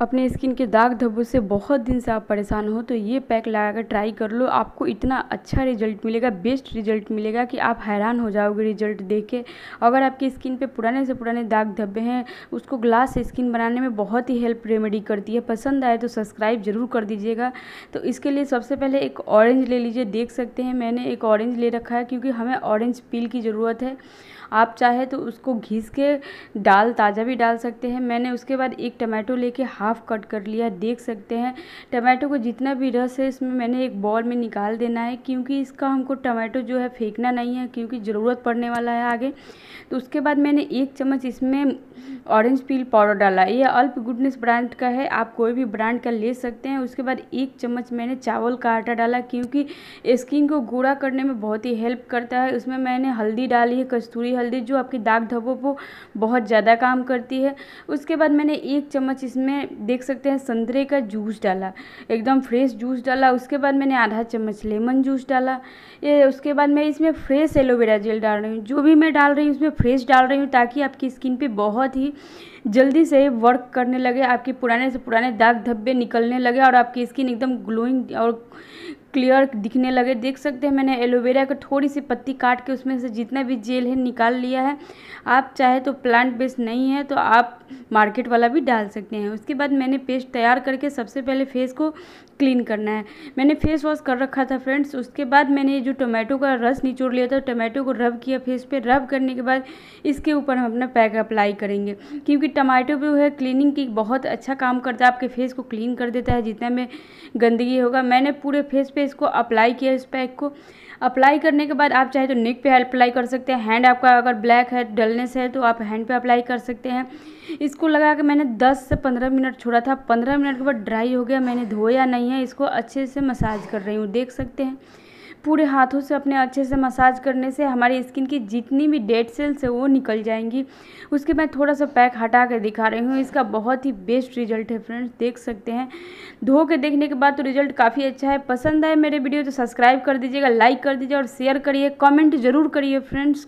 अपने स्किन के दाग धब्बों से बहुत दिन से आप परेशान हो तो ये पैक लगा कर ट्राई कर लो। आपको इतना अच्छा रिज़ल्ट मिलेगा बेस्ट रिज़ल्ट मिलेगा कि आप हैरान हो जाओगे रिज़ल्ट देख के। अगर आपकी स्किन पे पुराने से पुराने दाग धब्बे हैं, उसको ग्लास स्किन बनाने में बहुत ही हेल्प रेमेडी करती है। पसंद आए तो सब्सक्राइब ज़रूर कर दीजिएगा। तो इसके लिए सबसे पहले एक ऑरेंज ले लीजिए। देख सकते हैं, मैंने एक ऑरेंज ले रखा है क्योंकि हमें ऑरेंज पील की ज़रूरत है। आप चाहे तो उसको घिस के डाल ताज़ा भी डाल सकते हैं। मैंने उसके बाद एक टमाटो लेके हाफ़ कट कर लिया। देख सकते हैं, टमाटो को जितना भी रस है इसमें मैंने एक बॉल में निकाल देना है क्योंकि इसका हमको टमाटो जो है फेंकना नहीं है क्योंकि ज़रूरत पड़ने वाला है आगे। तो उसके बाद मैंने एक चम्मच इसमें ऑरेंज पील पाउडर डाला। ये अल्प गुडनेस ब्रांड का है, आप कोई भी ब्रांड का ले सकते हैं। उसके बाद एक चम्मच मैंने चावल का आटा डाला क्योंकि स्किन को गूढ़ा करने में बहुत ही हेल्प करता है। उसमें मैंने हल्दी डाली है, कस्तूरी जो आपकी दाग धब्बों को बहुत ज़्यादा काम करती है। उसके बाद मैंने एक चम्मच इसमें देख सकते हैं संतरे का जूस डाला, एकदम फ्रेश जूस डाला। उसके बाद मैंने आधा चम्मच लेमन जूस डाला। ये उसके बाद मैं इसमें फ्रेश एलोवेरा जेल डाल रही हूँ। जो भी मैं डाल रही हूँ, उसमें फ्रेश डाल रही हूँ ताकि आपकी स्किन पे बहुत ही जल्दी से वर्क करने लगे, आपके पुराने से पुराने दाग धब्बे निकलने लगे और आपकी स्किन एकदम ग्लोइंग और क्लियर दिखने लगे। देख सकते हैं मैंने एलोवेरा का थोड़ी सी पत्ती काट के उसमें से जितना भी जेल है निकाल लिया है। आप चाहे तो प्लांट बेस्ड नहीं है तो आप मार्केट वाला भी डाल सकते हैं। उसके बाद मैंने पेस्ट तैयार करके सबसे पहले फेस को क्लीन करना है। मैंने फेस वॉश कर रखा था फ्रेंड्स उसके बाद मैंने जो टोमेटो का रस निचोड़ लिया था टोमेटो को रब किया फेस पे। रब करने के बाद इसके ऊपर हम अपना पैक अप्लाई करेंगे। क्योंकि टमाटो जो है क्लीनिंग की बहुत अच्छा काम करता है। आपके फेस को क्लीन कर देता है। जितना में गंदगी होगा, मैंने पूरे फेस पे इसको अप्लाई किया इस पैक को। अप्लाई करने के बाद आप चाहे तो नेक पे अप्लाई कर सकते हैं। हैंड आपका अगर ब्लैक है डलनेस है तो आप हैंड पे अप्लाई कर सकते हैं। इसको लगा के मैंने 10 से 15 मिनट छोड़ा था। 15 मिनट के बाद ड्राई हो गया। मैंने धोया नहीं है। इसको अच्छे से मसाज कर रही हूँ। देख सकते हैं। पूरे हाथों से, अपने अच्छे से मसाज करने से हमारी स्किन की जितनी भी डेड सेल्स है वो निकल जाएँगी। उसके बाद थोड़ा सा पैक हटा कर दिखा रही हूँ। इसका बहुत ही बेस्ट रिज़ल्ट है फ्रेंड्स, देख सकते हैं। धो के देखने के बाद तो रिज़ल्ट काफ़ी अच्छा है। पसंद आए मेरे वीडियो तो सब्सक्राइब कर दीजिएगा, लाइक कर दीजिए और शेयर करिए, कॉमेंट ज़रूर करिए फ्रेंड्स।